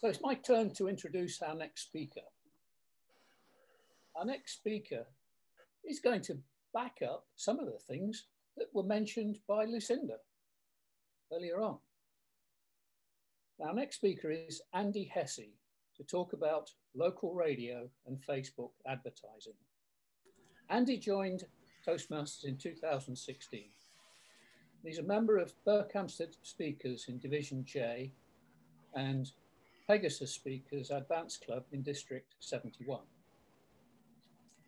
So it's my turn to introduce our next speaker. Our next speaker is going to back up some of the things that were mentioned by Lucinda earlier on. Our next speaker is Andy Hessey to talk about local radio and Facebook advertising. Andy joined Toastmasters in 2016. He's a member of Berkhamsted Speakers in Division J and Pegasus Speakers Advanced Club in District 71.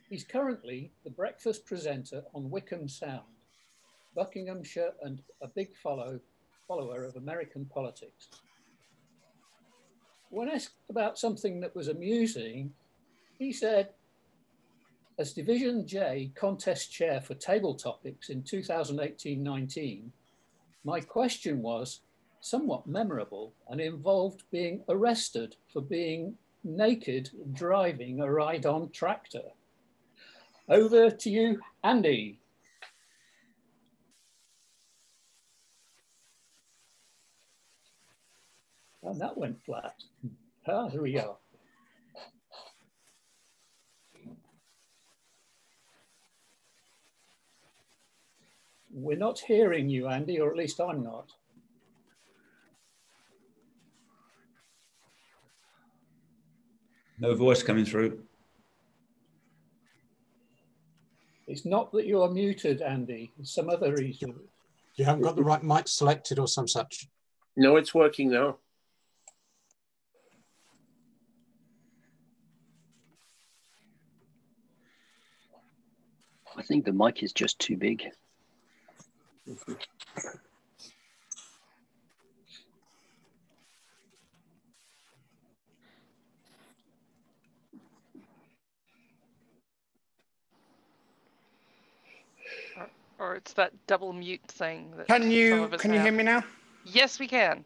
He's currently the breakfast presenter on Wycombe Sound, Buckinghamshire, and a big follow, follower of American politics. When asked about something that was amusing, he said, as Division J contest chair for table topics in 2018-19, my question was somewhat memorable and involved being arrested for being naked driving a ride-on tractor. Over to you, Andy. And that went flat. Ah, here we go. We're not hearing you, Andy, or at least I'm not. No voice coming through. It's not that you are muted, Andy. It's some other reason. You haven't got the right mic selected or some such. No, it's working now. I think the mic is just too big. or it's that double mute thing. That Can you some of us can you have. hear me now? Yes, we can.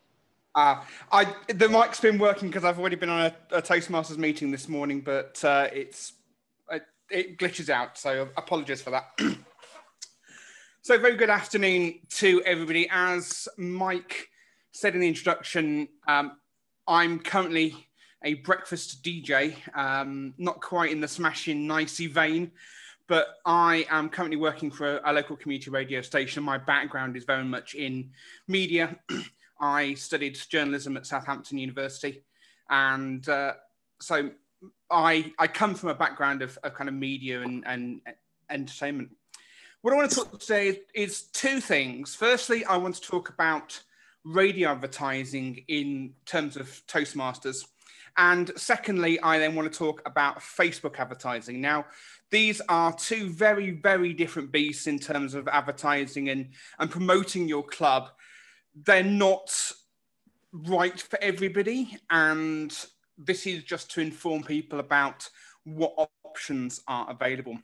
Uh, I the mic's been working because I've already been on a, a Toastmasters meeting this morning, but uh, it's it, it glitches out. So apologies for that. so very good afternoon to everybody. As Mike said in the introduction, um, I'm currently a breakfast DJ, um, not quite in the Smashie and Nicey vein, but I am currently working for a, local community radio station. My background is very much in media. I studied journalism at Southampton University, and uh, so I I come from a background of, of kind of media and, and entertainment. What I want to talk today is two things. Firstly, I want to talk about radio advertising in terms of Toastmasters. And secondly, I then want to talk about Facebook advertising. Now, these are two very, very different beasts in terms of advertising and, and promoting your club. They're not right for everybody. And this is just to inform people about what options are available.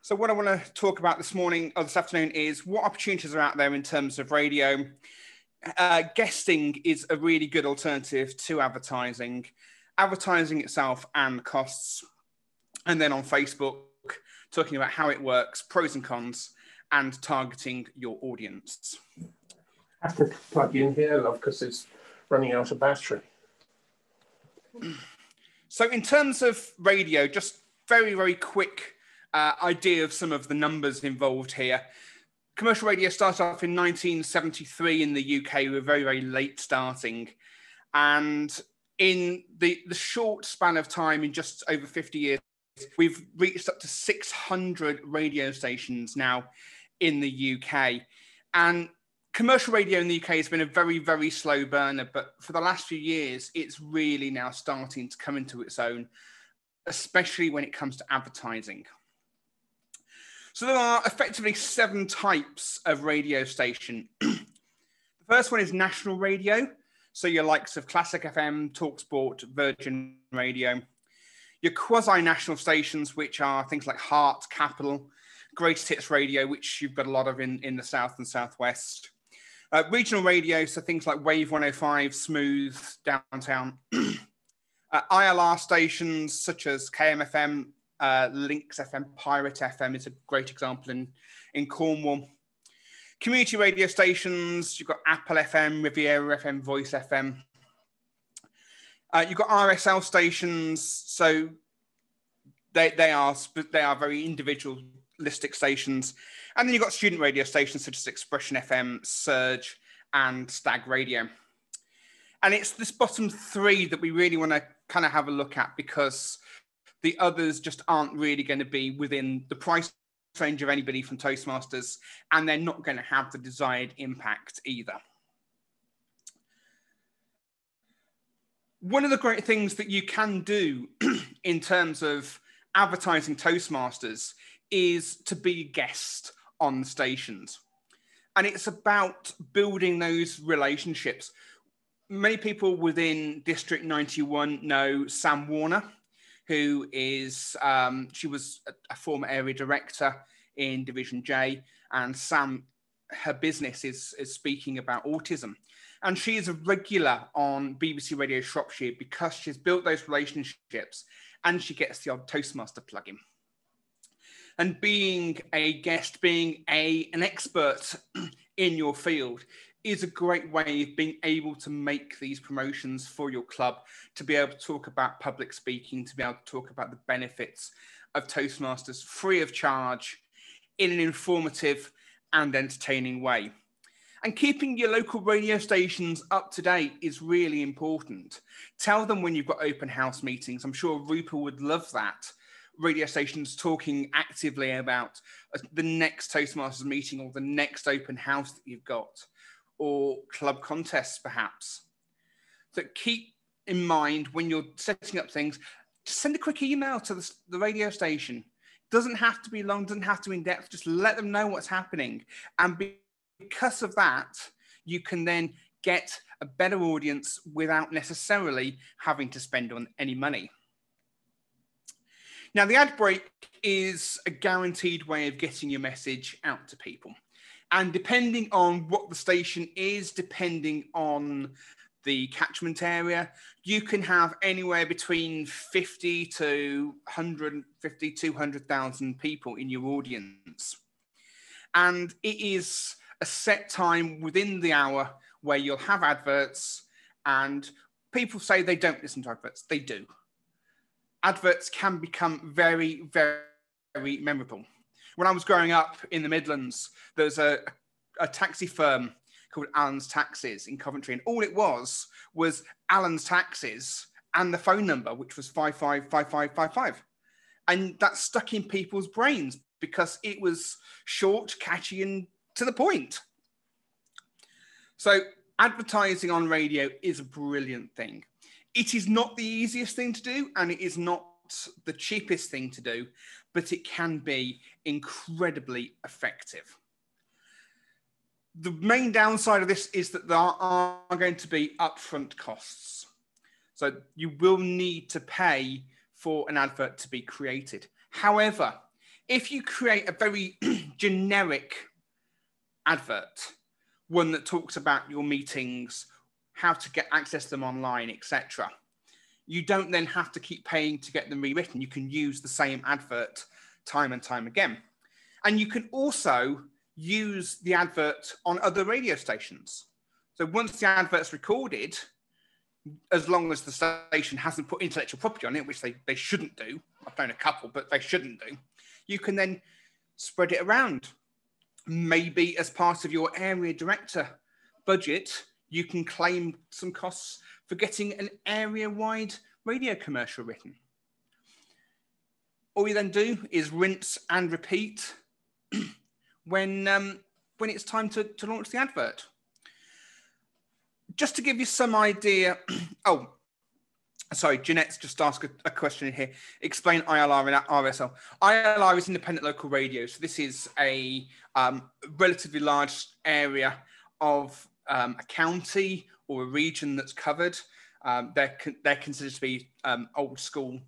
So, what I want to talk about this morning or this afternoon is what opportunities are out there in terms of radio. Uh, guesting is a really good alternative to advertising, advertising itself and costs. And then on Facebook, talking about how it works, pros and cons, and targeting your audience. I have to plug in here, love, because it's running out of battery. So, in terms of radio, just very, very quick uh, idea of some of the numbers involved here. Commercial radio started off in 1973 in the UK. We were very, very late starting. And in the, the short span of time, in just over 50 years, we've reached up to 600 radio stations now in the UK. And commercial radio in the UK has been a very, very slow burner, but for the last few years, it's really now starting to come into its own, especially when it comes to advertising. So there are effectively seven types of radio station. the first one is national radio. So your likes of Classic FM, Talksport, Virgin Radio. Your quasi-national stations, which are things like Heart, Capital, Greatest Hits Radio, which you've got a lot of in, in the South and Southwest. Uh, regional radio, so things like Wave 105, Smooth, Downtown. uh, ILR stations such as KMFM, uh, Lincs FM, Pirate FM is a great example in, in Cornwall. Community radio stations, you've got Apple FM, Riviera FM, Voice FM. Uh, you've got RSL stations, so they they are they are very individualistic stations, and then you've got student radio stations such as Expression FM, Surge, and Stag Radio. And it's this bottom three that we really want to kind of have a look at because the others just aren't really going to be within the price range of anybody from Toastmasters, and they're not going to have the desired impact either. One of the great things that you can do in terms of advertising Toastmasters is to be a guest on stations. And it's about building those relationships. Many people within District 91 know Sam Warner, who is, um, she was a, a former area director in Division J. And Sam, her business is, is speaking about autism. And she is a regular on BBC Radio Shropshire because she's built those relationships and she gets the odd Toastmaster plugin. And being a guest, being a, an expert in your field is a great way of being able to make these promotions for your club, to be able to talk about public speaking, to be able to talk about the benefits of Toastmasters free of charge in an informative and entertaining way. And keeping your local radio stations up to date is really important. Tell them when you've got open house meetings. I'm sure Rupert would love that. Radio stations talking actively about the next Toastmasters meeting or the next open house that you've got, or club contests perhaps. So keep in mind when you're setting up things, just send a quick email to the, the radio station. Doesn't have to be long, doesn't have to be in depth. Just let them know what's happening and because of that, you can then get a better audience without necessarily having to spend on any money. Now, the ad break is a guaranteed way of getting your message out to people. And depending on what the station is, depending on the catchment area, you can have anywhere between 50 to 150, 200,000 people in your audience. And it is a set time within the hour where you'll have adverts and people say they don't listen to adverts. They do. Adverts can become very, very, memorable. When I was growing up in the Midlands, there was a, a taxi firm called Alan's Taxis in Coventry, and all it was was Alan's Taxis and the phone number, which was 555555. And that stuck in people's brains because it was short, catchy, and to the point. So, advertising on radio is a brilliant thing. It is not the easiest thing to do, and it is not the cheapest thing to do, but it can be incredibly effective. The main downside of this is that there are going to be upfront costs. So you will need to pay for an advert to be created. However, if you create a very generic advert, one that talks about your meetings, how to get access to them online, etc. You don't then have to keep paying to get them rewritten. You can use the same advert time and time again. And you can also use the advert on other radio stations. So once the advert's recorded, as long as the station hasn't put intellectual property on it, which they, they shouldn't do, I've known a couple, but they shouldn't do, you can then spread it around maybe as part of your area director budget, you can claim some costs for getting an area wide radio commercial written. All you then do is rinse and repeat when, um, when it's time to, to launch the advert. Just to give you some idea, oh, Sorry, Jeanette's just asked a, a, question here. Explain ILR and RSL. ILR is independent local radio. So this is a um, relatively large area of um, a county or a region that's covered. Um, they're, they're considered to be um, old school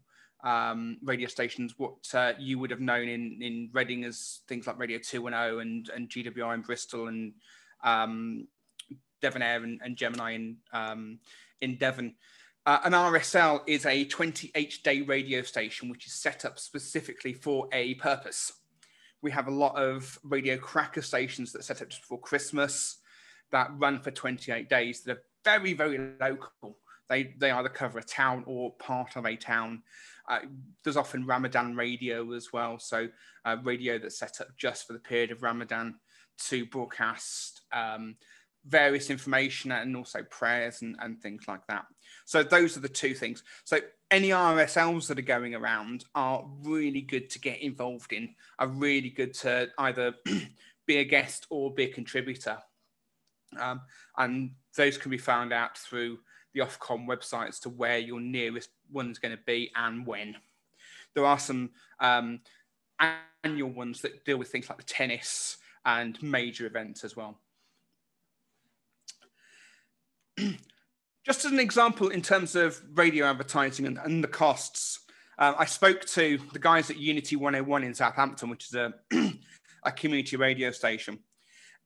um, radio stations, what uh, you would have known in, in Reading as things like Radio 210 and, and GWR in Bristol and um, Devon Air and, and Gemini in, in Devon. Uh, an RSL is a 28 day radio station which is set up specifically for a purpose. We have a lot of radio cracker stations that set up just before Christmas that run for 28 days that are very, very local. They they either cover a town or part of a town. Uh, there's often Ramadan radio as well, so uh, radio that's set up just for the period of Ramadan to broadcast um, various information and also prayers and, and things like that. So those are the two things. So any RSLs that are going around are really good to get involved in, are really good to either be a guest or be a contributor. Um, and those can be found out through the Ofcom website as to where your nearest one's going to be and when. There are some um, annual ones that deal with things like the tennis and major events as well. Just as an example, in terms of radio advertising and, and the costs, uh, I spoke to the guys at Unity 101 in Southampton, which is a, a community radio station,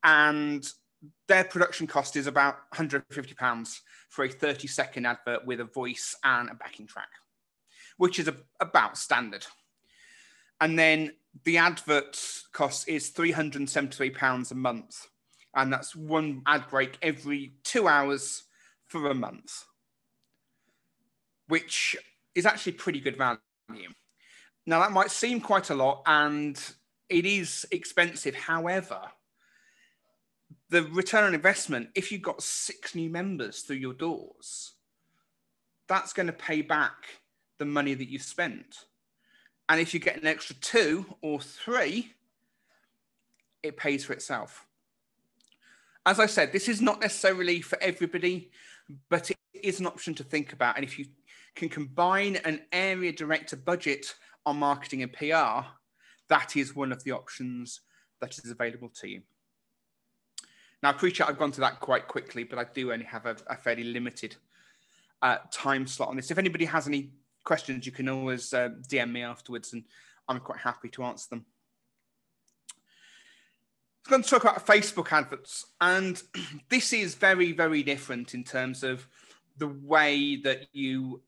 and their production cost is about 150 pounds for a 30 second advert with a voice and a backing track, which is a, about standard. And then the advert cost is 373 pounds a month, and that's one ad break every two hours for a month, which is actually pretty good value. Now, that might seem quite a lot, and it is expensive. However, the return on investment, if you've got six new members through your doors, that's going to pay back the money that you've spent. And if you get an extra two or three, it pays for itself. As I said, this is not necessarily for everybody, but it is an option to think about. And if you can combine an area director budget on marketing and PR, that is one of the options that is available to you. Now, I appreciate I've gone to that quite quickly, but I do only have a, a fairly limited uh, time slot on this. If anybody has any questions, you can always uh, DM me afterwards, and I'm quite happy to answer them. I'm going to talk about Facebook adverts, and this is very, very different in terms of the way that you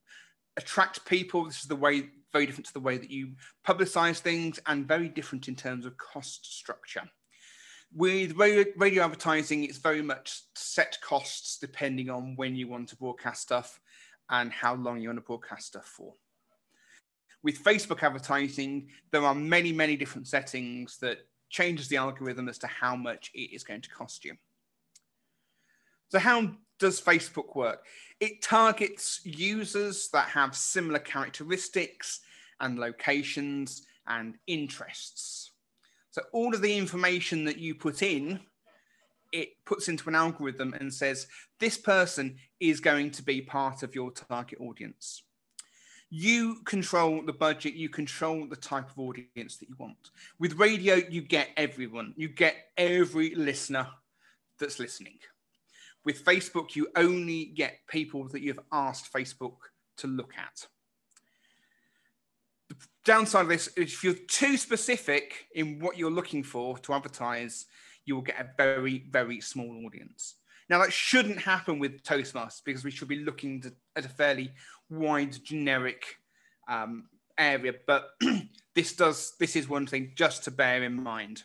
attract people. This is the way very different to the way that you publicize things, and very different in terms of cost structure. With radio, radio advertising, it's very much set costs depending on when you want to broadcast stuff and how long you want to broadcast stuff for. With Facebook advertising, there are many, many different settings that changes the algorithm as to how much it is going to cost you. So how does Facebook work? It targets users that have similar characteristics and locations and interests. So all of the information that you put in, it puts into an algorithm and says, this person is going to be part of your target audience. You control the budget, you control the type of audience that you want. With radio, you get everyone, you get every listener that's listening. With Facebook, you only get people that you've asked Facebook to look at downside of this if you're too specific in what you're looking for to advertise, you will get a very, very small audience. Now, that shouldn't happen with Toastmasters because we should be looking to, at a fairly wide, generic um, area. But this does this is one thing just to bear in mind.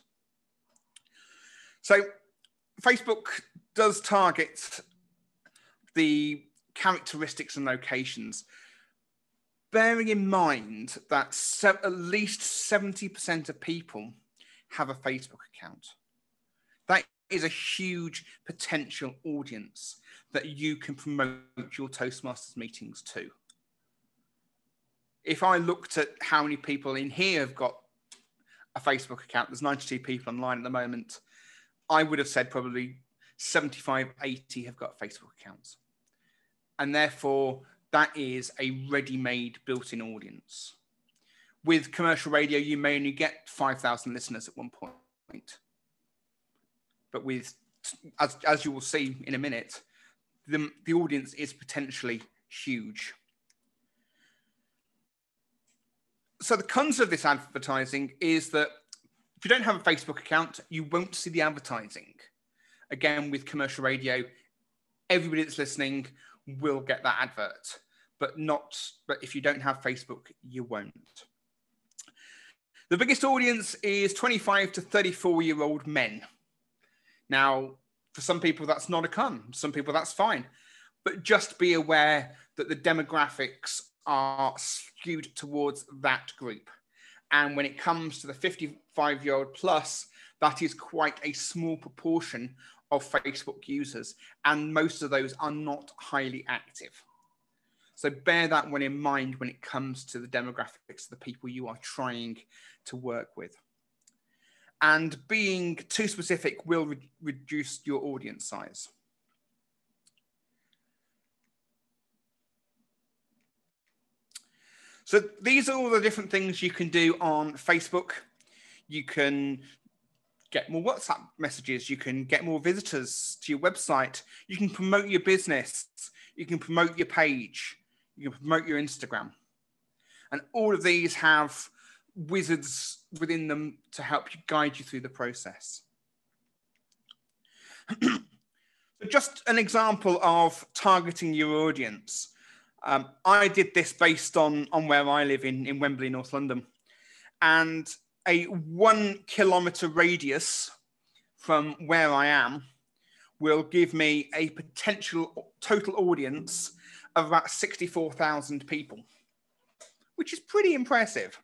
So, Facebook does target the characteristics and locations bearing in mind that se- at least 70% of people have a Facebook account. That is a huge potential audience that you can promote your Toastmasters meetings to. If I looked at how many people in here have got a Facebook account, there's 92 people online at the moment, I would have said probably 75, 80 have got Facebook accounts. And therefore, that is a ready-made built-in audience. With commercial radio, you may only get 5,000 listeners at one point. But with, as, as you will see in a minute, the, the audience is potentially huge. So the cons of this advertising is that if you don't have a Facebook account, you won't see the advertising. Again, with commercial radio, everybody that's listening will get that advert, but not, but if you don't have Facebook, you won't. The biggest audience is 25 to 34 year old men. Now, for some people, that's not a con. Some people, that's fine. but just be aware that the demographics are skewed towards that group. And when it comes to the 55 year old plus, that is quite a small proportion of Facebook users, and most of those are not highly active. So bear that one in mind when it comes to the demographics of the people you are trying to work with. And being too specific will re reduce your audience size. So these are all the different things you can do on Facebook. You can get more WhatsApp messages. You can get more visitors to your website. You can promote your business. You can promote your page. You can promote your Instagram. And all of these have wizards within them to help you guide you through the process. so just an example of targeting your audience. Um, I did this based on, on where I live in, in Wembley, North London. And a one kilometer radius from where I am will give me a potential total audience of about 64,000 people, which is pretty impressive.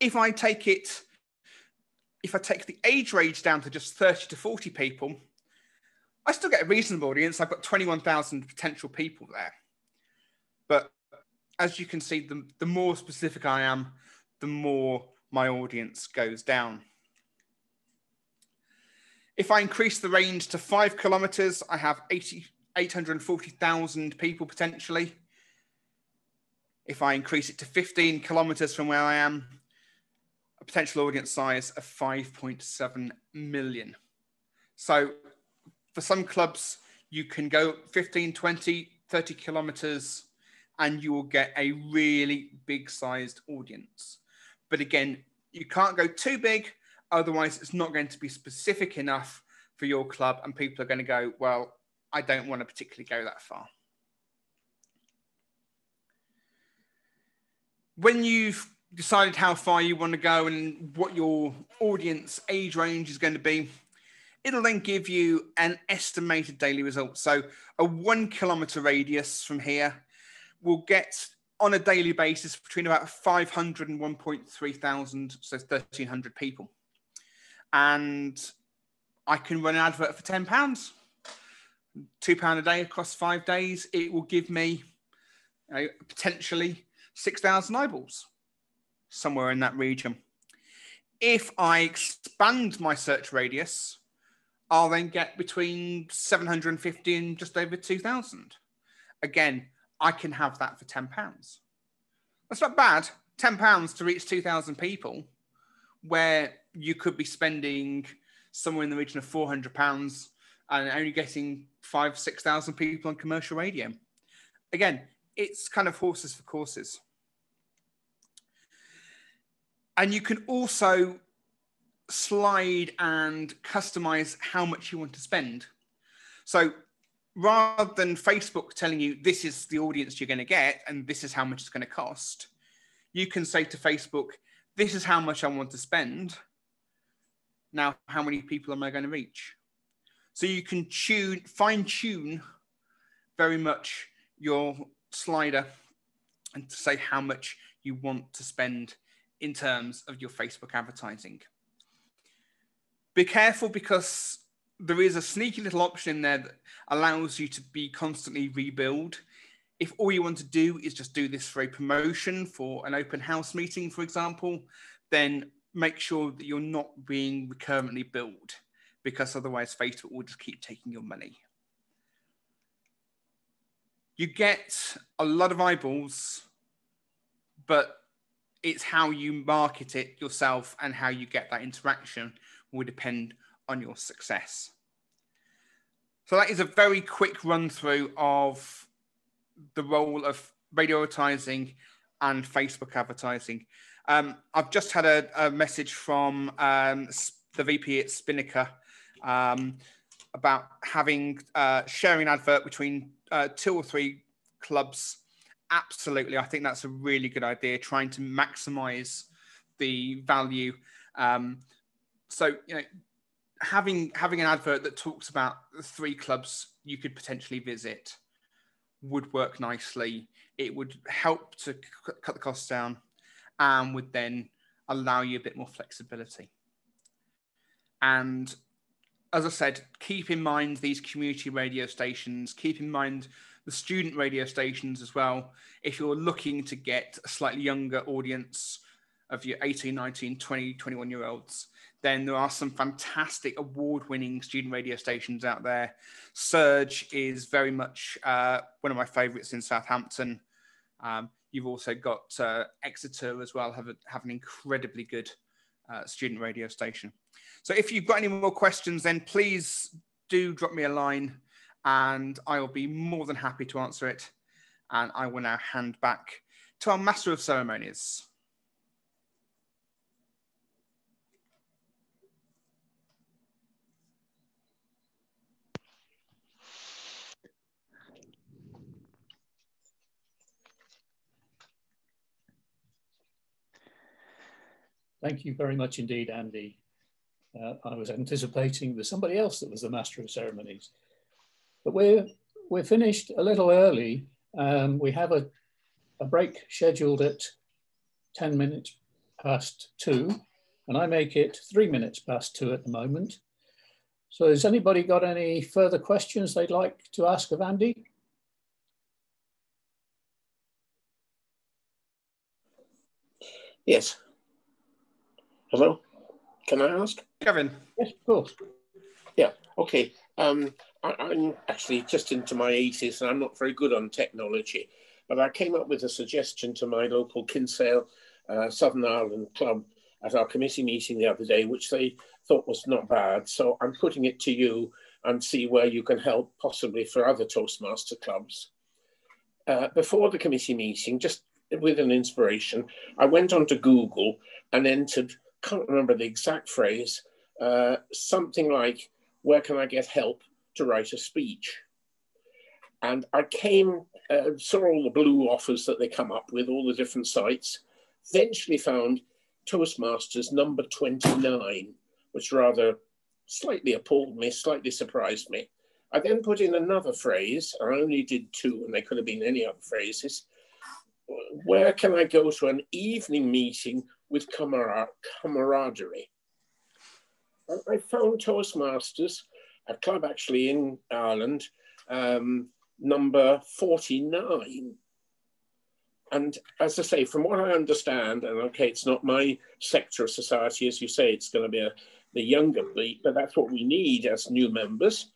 If I take it, if I take the age range down to just 30 to 40 people, I still get a reasonable audience. I've got 21,000 potential people there. But as you can see, the, the more specific I am, the more my audience goes down. If I increase the range to five kilometers, I have 80, 840,000 people potentially. If I increase it to 15 kilometers from where I am, a potential audience size of 5.7 million. So for some clubs, you can go 15, 20, 30 kilometers and you will get a really big sized audience. But again, you can't go too big, otherwise, it's not going to be specific enough for your club, and people are going to go, Well, I don't want to particularly go that far. When you've decided how far you want to go and what your audience age range is going to be, it'll then give you an estimated daily result. So, a one kilometer radius from here will get on a daily basis between about 500 and 1.3 thousand, so 1,300 people. And I can run an advert for 10 pounds, two pound a day across five days. It will give me you know, potentially 6,000 eyeballs somewhere in that region. If I expand my search radius, I'll then get between 750 and just over 2,000. Again, I can have that for £10. That's not bad. £10 to reach 2,000 people, where you could be spending somewhere in the region of £400 and only getting five, 6,000 people on commercial radio. Again, it's kind of horses for courses. And you can also slide and customize how much you want to spend. So rather than Facebook telling you this is the audience you're going to get and this is how much it's going to cost, you can say to Facebook, this is how much I want to spend. Now, how many people am I going to reach? So you can tune, fine tune very much your slider and to say how much you want to spend in terms of your Facebook advertising. Be careful because there is a sneaky little option in there that allows you to be constantly rebuild. If all you want to do is just do this for a promotion for an open house meeting, for example, then make sure that you're not being recurrently billed because otherwise Facebook will just keep taking your money. You get a lot of eyeballs, but it's how you market it yourself and how you get that interaction will depend on your success. So that is a very quick run through of the role of radio advertising and Facebook advertising. Um, I've just had a, a message from um, the VP at Spinnaker um, about having uh, sharing advert between uh, two or three clubs. Absolutely, I think that's a really good idea. Trying to maximize the value. Um, so you know, having having an advert that talks about the three clubs you could potentially visit would work nicely. It would help to c- cut the costs down and would then allow you a bit more flexibility. And as I said, keep in mind these community radio stations, keep in mind the student radio stations as well. If you're looking to get a slightly younger audience of your 18, 19, 20, 21 year olds, then there are some fantastic award winning student radio stations out there. Surge is very much uh, one of my favorites in Southampton. Um, you've also got uh, Exeter as well, have, a, have an incredibly good uh, student radio station. So if you've got any more questions, then please do drop me a line and I will be more than happy to answer it. And I will now hand back to our Master of Ceremonies. Thank you very much indeed, Andy. Uh, I was anticipating there's somebody else that was the master of ceremonies. But we're, we're finished a little early. Um, we have a, a break scheduled at 10 minutes past two, and I make it three minutes past two at the moment. So has anybody got any further questions they'd like to ask of Andy? Yes. Hello? Can I ask? Kevin. Yes, of course. Yeah, okay. Um, I, I'm actually just into my 80s and I'm not very good on technology, but I came up with a suggestion to my local Kinsale uh, Southern Ireland club at our committee meeting the other day, which they thought was not bad. So I'm putting it to you and see where you can help, possibly for other Toastmaster clubs. Uh, before the committee meeting, just with an inspiration, I went onto Google and entered, can't remember the exact phrase, uh, something like, where can I get help to write a speech? And I came, uh, saw all the blue offers that they come up with, all the different sites, eventually found Toastmasters number 29, which rather slightly appalled me, slightly surprised me. I then put in another phrase, I only did two, and they could have been any other phrases. Where can I go to an evening meeting with camaraderie? I found Toastmasters, a club actually in Ireland, um, number 49. And as I say, from what I understand, and okay, it's not my sector of society, as you say, it's going to be a, the younger fleet, but that's what we need as new members.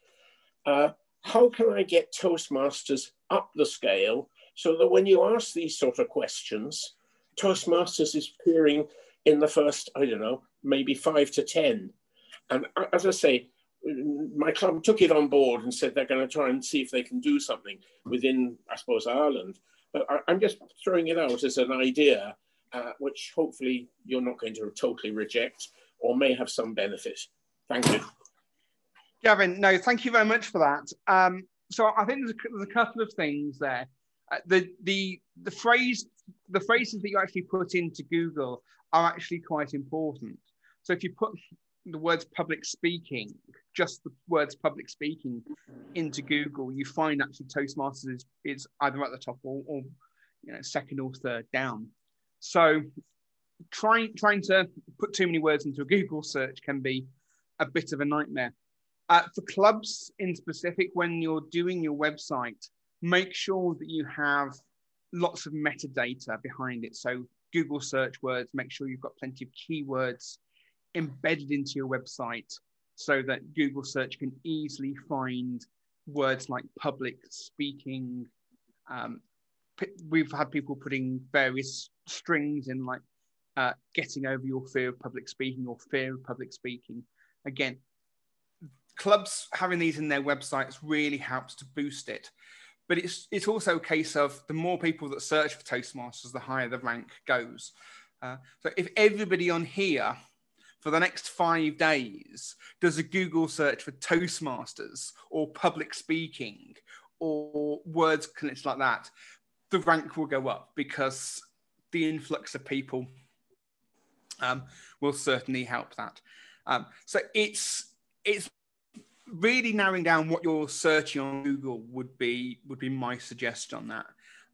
Uh, how can I get Toastmasters up the scale so that when you ask these sort of questions, Toastmasters is appearing in the first, I don't know, maybe five to 10. And as I say, my club took it on board and said they're going to try and see if they can do something within, I suppose, Ireland. But I, am just throwing it out as an idea, uh, which hopefully you're not going to totally reject or may have some benefit. Thank you. Gavin, no, thank you very much for that. Um, so I think there's a, there's a couple of things there. Uh, the the the phrase the phrases that you actually put into Google are actually quite important. So if you put the words public speaking, just the words public speaking into Google, you find actually Toastmasters is, is either at the top or, or you know second or third down. So trying trying to put too many words into a Google search can be a bit of a nightmare. Uh, for clubs in specific, when you're doing your website, make sure that you have lots of metadata behind it. So Google search words, make sure you've got plenty of keywords embedded into your website so that Google search can easily find words like public speaking. Um, we've had people putting various strings in like uh, getting over your fear of public speaking or fear of public speaking. Again, clubs having these in their websites really helps to boost it. But it's it's also a case of the more people that search for Toastmasters, the higher the rank goes. Uh, so if everybody on here for the next five days does a Google search for Toastmasters or public speaking or words connected like that, the rank will go up because the influx of people um, will certainly help that. Um, so it's it's really narrowing down what you're searching on Google would be would be my suggestion on that.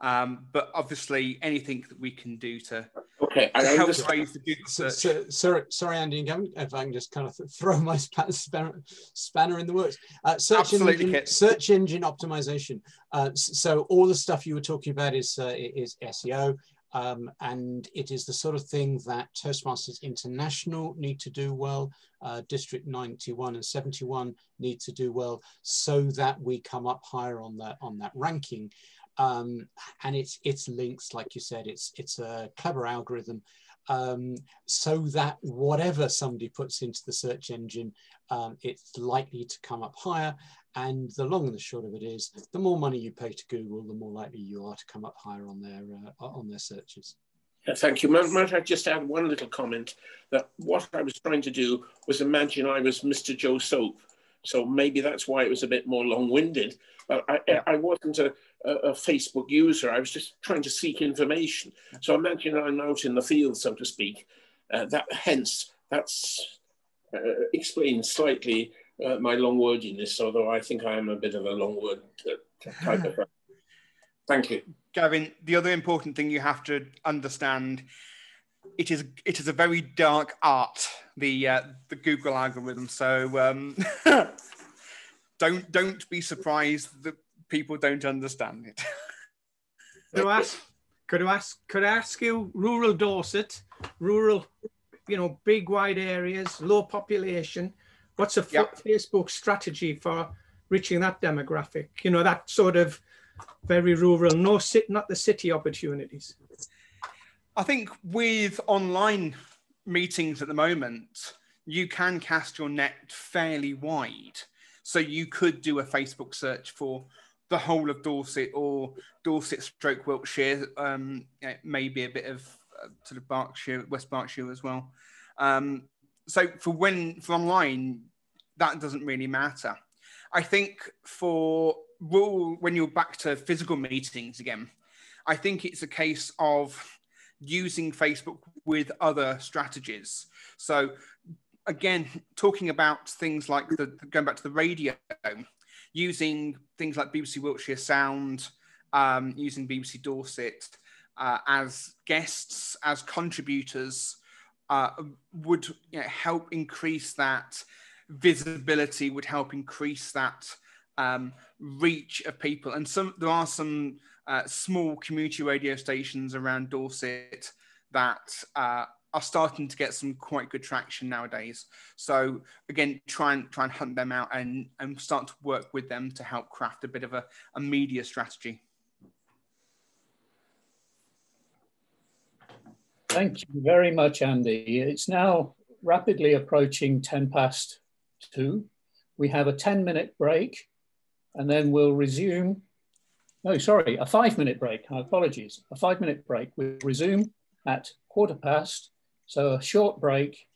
Um, but obviously, anything that we can do to, Okay, I to help understand. raise the Google search. so, sorry, sorry, Andy, again, if I can just kind of throw my spa- spanner, spanner in the works. Uh, search, Absolutely, engine, Kit. search engine optimization. Uh, so all the stuff you were talking about is uh, is SEO, um, and it is the sort of thing that Toastmasters International need to do well. Uh, District 91 and 71 need to do well, so that we come up higher on that on that ranking. Um, and it's it's links, like you said, it's it's a clever algorithm um, so that whatever somebody puts into the search engine, um, it's likely to come up higher. And the long and the short of it is, the more money you pay to Google, the more likely you are to come up higher on their uh, on their searches. Yeah, Thank you. Might, might I just add one little comment that what I was trying to do was imagine I was Mr. Joe Soap. So maybe that's why it was a bit more long-winded. But I, I wasn't a, a, Facebook user. I was just trying to seek information. So imagine I'm out in the field, so to speak. Uh, that hence that's uh, explains slightly uh, my long wordiness. Although I think I am a bit of a long word uh, type of. Thank you. Gavin, the other important thing you have to understand it is it is a very dark art the uh, the Google algorithm. So um, don't don't be surprised that people don't understand it. Could I ask? Could I ask? Could I ask you? Rural Dorset, rural, you know, big wide areas, low population. What's a Yep. Facebook strategy for reaching that demographic? You know, that sort of very rural, no sit, not the city opportunities. I think with online meetings at the moment, you can cast your net fairly wide. So you could do a Facebook search for the whole of Dorset or Dorset stroke Wiltshire, um, maybe a bit of uh, sort of Berkshire, West Berkshire as well. Um, so for when for online, that doesn't really matter. I think for rural, when you're back to physical meetings again, I think it's a case of using Facebook with other strategies. So again, talking about things like the going back to the radio, using things like BBC Wiltshire Sound, um, using BBC Dorset uh, as guests, as contributors, uh, would you know, help increase that visibility, would help increase that um, reach of people. And some there are some uh, small community radio stations around Dorset that uh, are starting to get some quite good traction nowadays. So again, try and try and hunt them out and and start to work with them to help craft a bit of a, a media strategy. Thank you very much, Andy. It's now rapidly approaching 10 past two. We have a 10 minute break and then we'll resume. No, sorry, a five minute break. Apologies. A five minute break. We'll resume at quarter past. So a short break